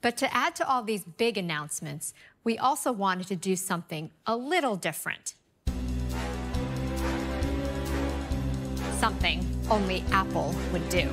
But to add to all these big announcements, we also wanted to do something a little different. Something only Apple would do.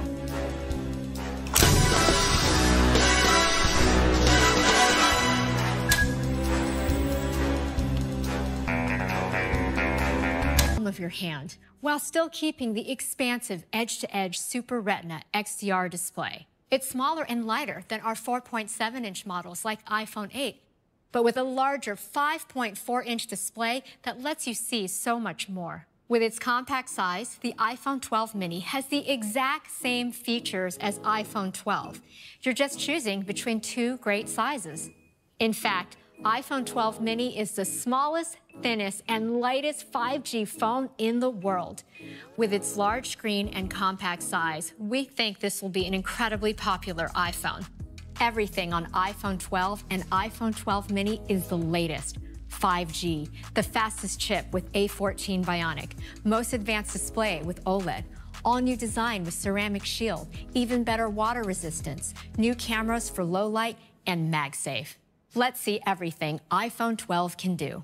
of your hand while still keeping the expansive edge-to-edge Super Retina XDR display. It's smaller and lighter than our 4.7-inch models like iPhone 8, but with a larger 5.4-inch display that lets you see so much more. With its compact size, the iPhone 12 mini has the exact same features as iPhone 12. You're just choosing between two great sizes. In fact, iPhone 12 mini is the smallest, thinnest, and lightest 5G phone in the world. With its large screen and compact size, we think this will be an incredibly popular iPhone. Everything on iPhone 12 and iPhone 12 mini is the latest. 5G, the fastest chip with A14 Bionic, most advanced display with OLED, all new design with ceramic shield, even better water resistance, new cameras for low light, and MagSafe. Let's see everything iPhone 12 can do.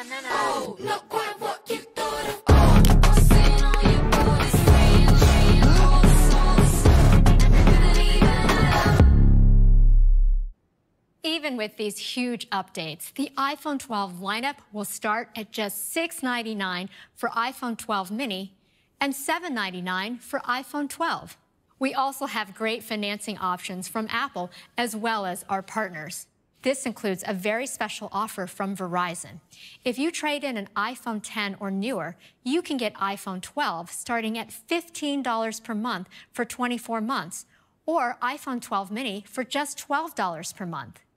Even with these huge updates, the iPhone 12 lineup will start at just 699 for iPhone 12 mini and 799 for iPhone 12. We also have great financing options from Apple as well as our partners. This includes a very special offer from Verizon. If you trade in an iPhone 10 or newer, you can get iPhone 12 starting at $15 per month for 24 months, or iPhone 12 mini for just $12 per month.